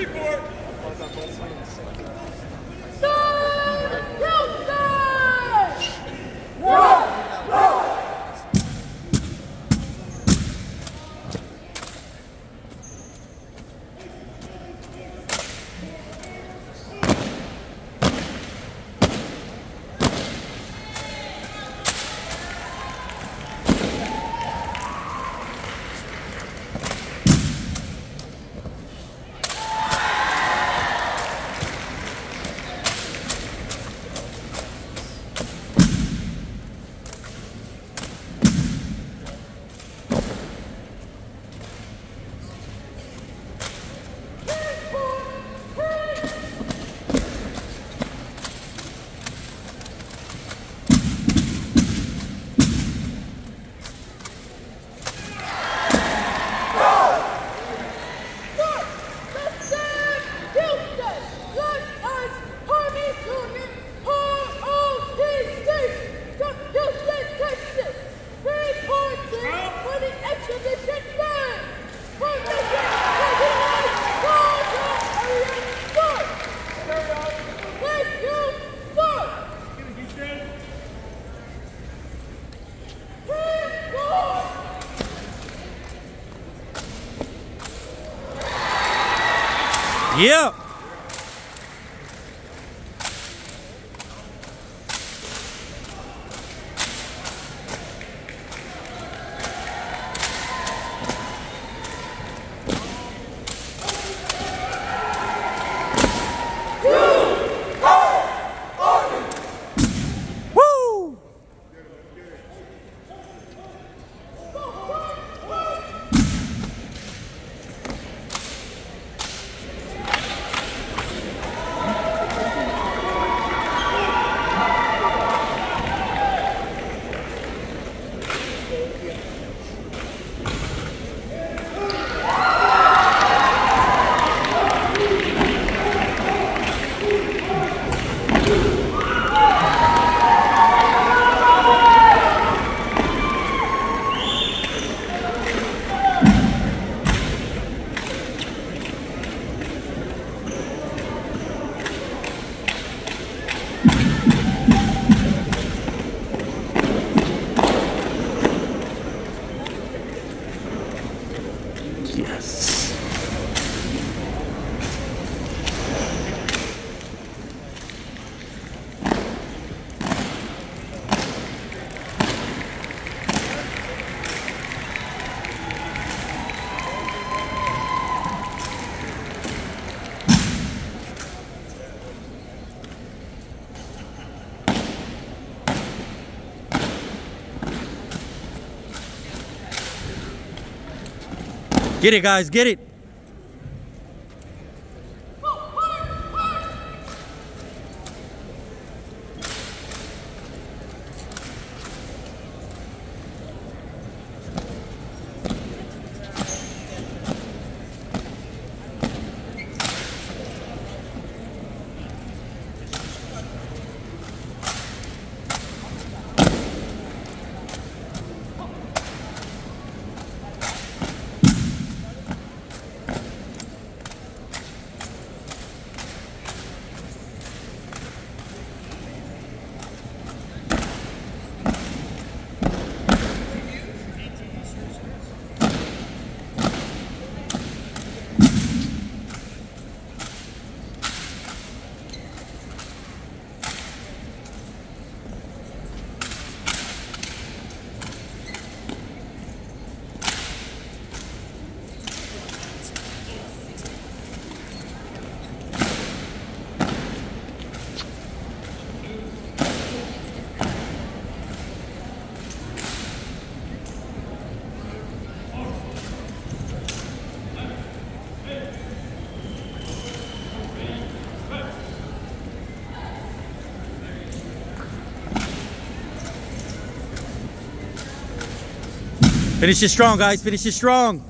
Report. Yep. Yes. Get it, guys. Get it. Finish it strong, guys. Finish it strong.